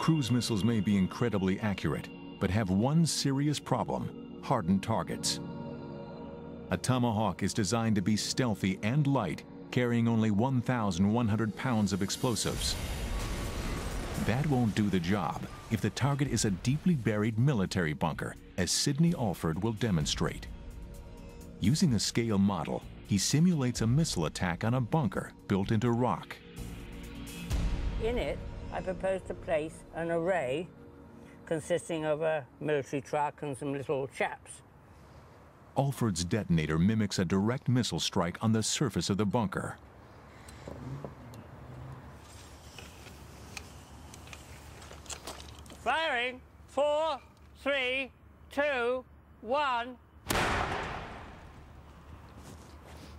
Cruise missiles may be incredibly accurate, but have one serious problem, hardened targets. A Tomahawk is designed to be stealthy and light, carrying only 1,100 pounds of explosives. That won't do the job if the target is a deeply buried military bunker, as Sidney Alford will demonstrate. Using a scale model, he simulates a missile attack on a bunker built into rock. In it, I propose to place an array consisting of a military truck and some little chaps. Alford's detonator mimics a direct missile strike on the surface of the bunker. Firing! Four, three, two, one.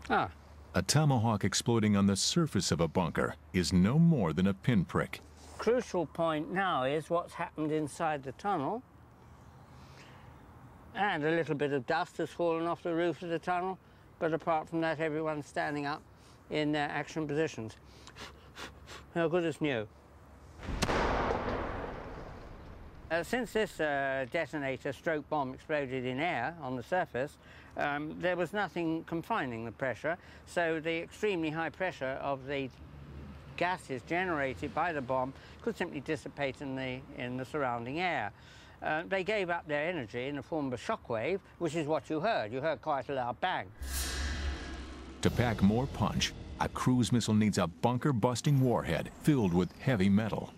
Ah, A tomahawk exploding on the surface of a bunker is no more than a pinprick. Crucial point now is what's happened inside the tunnel. And a little bit of dust has fallen off the roof of the tunnel, but apart from that, everyone's standing up in their action positions. How good as new. Uh, since this uh, detonator stroke bomb exploded in air on the surface, um, there was nothing confining the pressure, so the extremely high pressure of the gases generated by the bomb could simply dissipate in the, in the surrounding air. Uh, they gave up their energy in the form of a shock wave, which is what you heard. You heard quite a loud bang. To pack more punch, a cruise missile needs a bunker-busting warhead filled with heavy metal.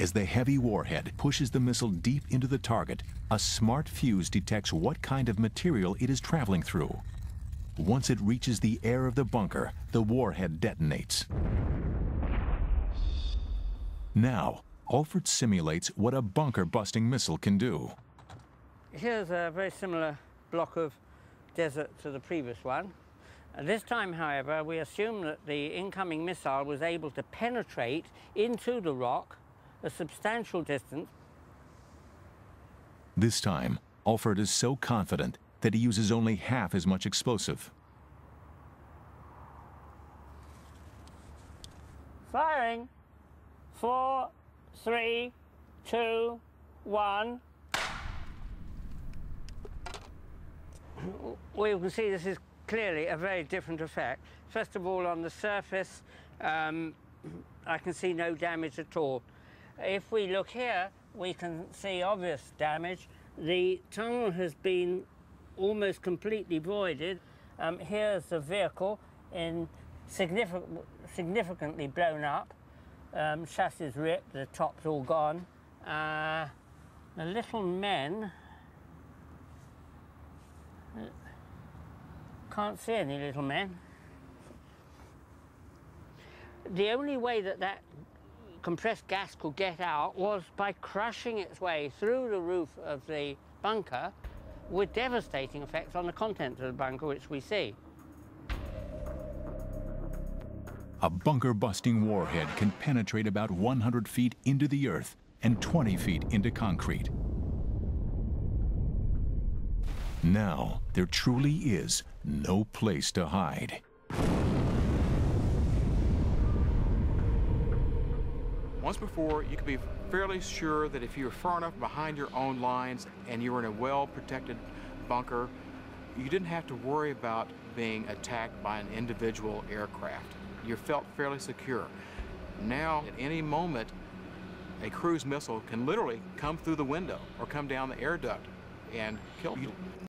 As the heavy warhead pushes the missile deep into the target, a smart fuse detects what kind of material it is traveling through. Once it reaches the air of the bunker, the warhead detonates. Now, Alford simulates what a bunker-busting missile can do. Here's a very similar block of desert to the previous one. Uh, This time, however, we assume that the incoming missile was able to penetrate into the rock a substantial distance This time, Alford is so confident that he uses only half as much explosive. Firing. Four, three, two, one. Well, you can see this is clearly a very different effect. First of all, on the surface, um, I can see no damage at all. If we look here, we can see obvious damage. The tunnel has been almost completely voided. Um, here's the vehicle in significant, significantly blown up. Um, chassis ripped, the top's all gone. Uh, the little men can't see any little men. The only way that that compressed gas could get out was by crushing its way through the roof of the bunker with devastating effects on the contents of the bunker, which we see. A bunker-busting warhead can penetrate about 100 feet into the earth and 20 feet into concrete. Now, there truly is no place to hide. Once before, you could be fairly sure that if you were far enough behind your own lines and you were in a well-protected bunker, you didn't have to worry about being attacked by an individual aircraft. You felt fairly secure. Now, at any moment, a cruise missile can literally come through the window or come down the air duct and kill you.